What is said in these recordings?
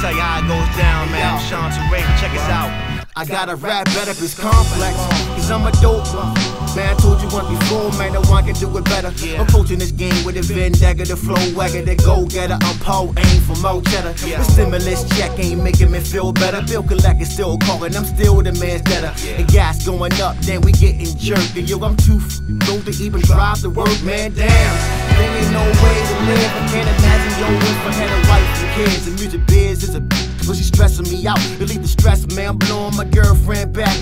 tell you how it goes down, man. I'm Sean-Toure', check us out. I gotta rap better, it's complex. Cause I'm a dope one. Man, I told you once before, man, no one can do it better. Yeah. Approaching this game with a Venn dagger, the flow wagger, the go getter. I'm Paul, aim for more cheddar. Yeah. The stimulus check ain't making me feel better. Bill collector still calling, I'm still the man's debtor. Yeah. The gas going up, then we getting jerked. And yo, I'm too low to even drive the work, man. Damn, there ain't no way to live. I can't imagine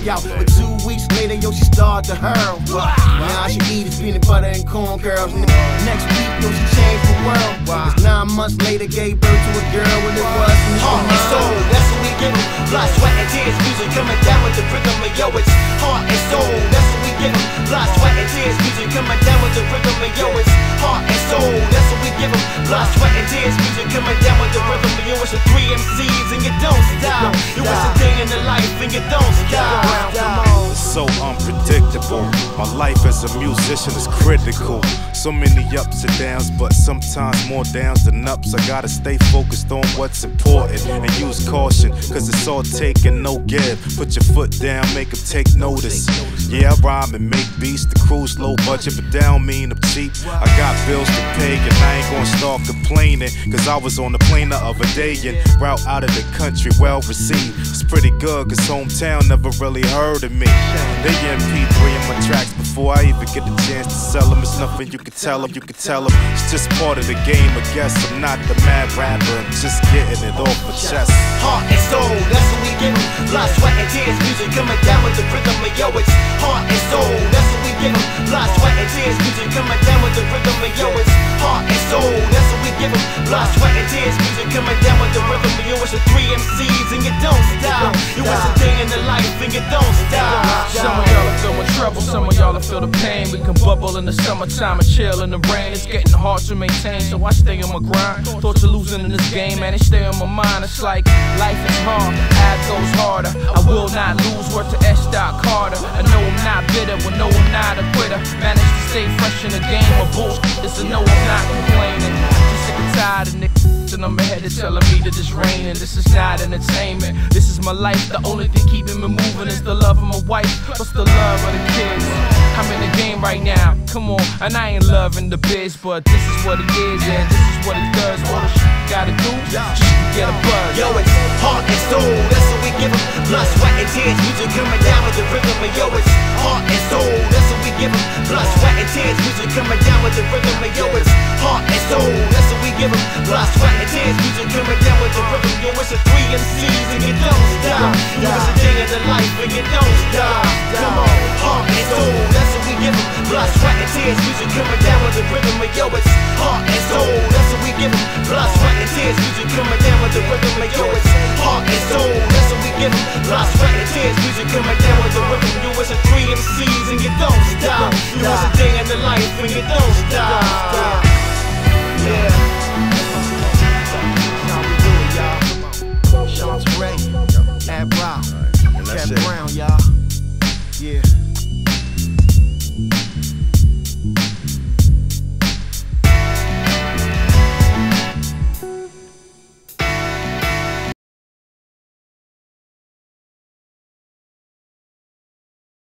girlfriend out. But two weeks later, yo, she started to hurl. Now all she eat is peanut butter and corn curls. Next week, yo, she changed the world. Cause nine months later, gave birth to a girl when it was Heart and soul, that's what we give 'em. Blood, sweat, and tears, music coming down with the rhythm of yo, it's heart and soul, that's what we give 'em. Blood, sweat, and tears, music coming down with the rhythm of yo, it's heart and soul, that's what we give 'em. Blood, sweat, and tears, music coming down with the rhythm of yo, it's the three MCs and you don't stop. You it's a day in the life and you don't stop. So unpredictable. My life as a musician is critical. So many ups and downs, but sometimes more downs than ups. I gotta stay focused on what's important and use caution, cause it's all take and no give. Put your foot down, make 'em take notice. Yeah, I rhyme and make beats. The crew's low budget, but that don't mean I'm cheap. Bills to pay, and I ain't gonna start complaining, cause I was on the plane the other day and route out of the country, well received. It's pretty good, cause hometown never really heard of me. They MP3 in my tracks before I even get the chance to sell them. It's nothing you can tell them, you can tell them. It's just part of the game, I guess. I'm not the mad rapper, I'm just getting it off my chest. heart and soul, that's what we 'em. Blood, sweat, and tears, music coming down coming down with the rhythm of yo, it's the three MCs and you don't stop. You it's a day in the life and you don't stop. Some of y'all are feeling trouble, some of y'all are feel the pain. We can bubble in the summertime and chill in the rain. It's getting hard to maintain, so I stay on my grind. Thought you're losing in this game, man, it stay on my mind. It's like life is hard, ad goes harder. I will not lose, work to S. Carter. I know I'm not bitter, but no, I'm not a quitter. Managed to stay fresh in the game of bulls. It's a no, I'm it's raining. This is not entertainment. This is my life. The only thing keeping me moving is the love of my wife, plus the love of the kids. I'm in the game right now. Come on, and I ain't loving the biz, but this is what it is, and this is what it does. All the shit you gotta do, just to get a buzz. Yo, it's heart tears, music coming down with the rhythm. You it's a three MCs and you don't stop. You it's a day in the life and you don't stop.